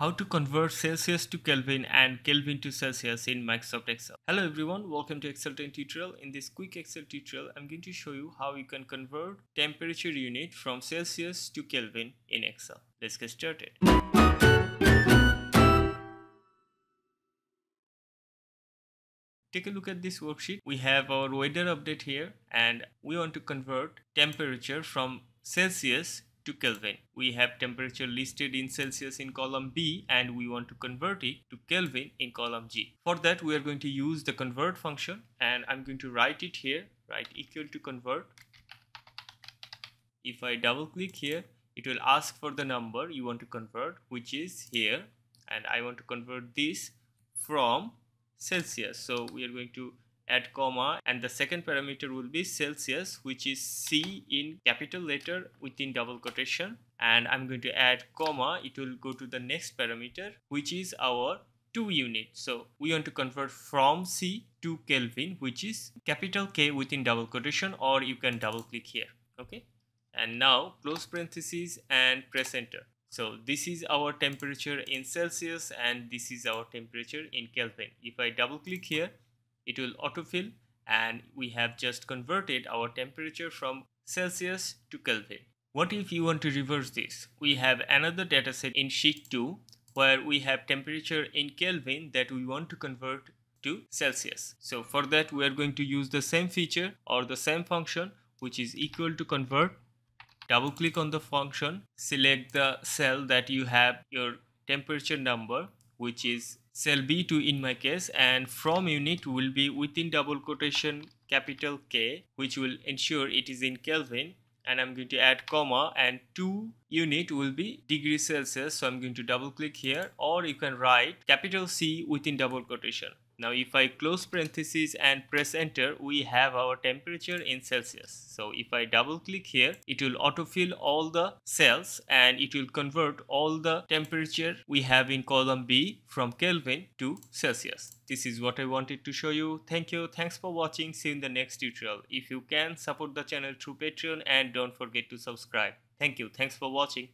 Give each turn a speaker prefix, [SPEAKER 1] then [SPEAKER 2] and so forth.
[SPEAKER 1] How to convert Celsius to Kelvin and Kelvin to Celsius in Microsoft Excel. Hello everyone, welcome to Excel 10 tutorial. In this quick Excel tutorial, I'm going to show you how you can convert temperature unit from Celsius to Kelvin in Excel. Let's get started. Take a look at this worksheet. We have our weather update here and we want to convert temperature from Celsius to Kelvin. We have temperature listed in Celsius in column B and we want to convert it to Kelvin in column G. For that we are going to use the convert function and I'm going to write it here, write equal to convert. If I double click here, it will ask for the number you want to convert which is here and I want to convert this from Celsius. So we are going to add comma and the second parameter will be Celsius which is C in capital letter within double quotation. And I'm going to add comma it will go to the next parameter which is our to unit. So we want to convert from C to Kelvin which is capital K within double quotation or you can double click here okay? And now close parentheses and press enter. So this is our temperature in Celsius and this is our temperature in Kelvin. If I double click here it will autofill and we have just converted our temperature from Celsius to Kelvin. What if you want to reverse this? We have another dataset in sheet 2 where we have temperature in Kelvin that we want to convert to Celsius. So for that we are going to use the same feature or the same function which is equal to convert. Double click on the function, select the cell that you have your temperature number which is cell B2 in my case and from unit will be within double quotation capital K which will ensure it is in Kelvin and I'm going to add comma and to unit will be degree Celsius. So I'm going to double click here or you can write capital C within double quotation now if I close parentheses and press enter, we have our temperature in Celsius. So if I double click here, it will autofill all the cells and it will convert all the temperature we have in column B from Kelvin to Celsius. This is what I wanted to show you. Thank you. Thanks for watching. See you in the next tutorial. If you can, support the channel through Patreon and don't forget to subscribe. Thank you. Thanks for watching.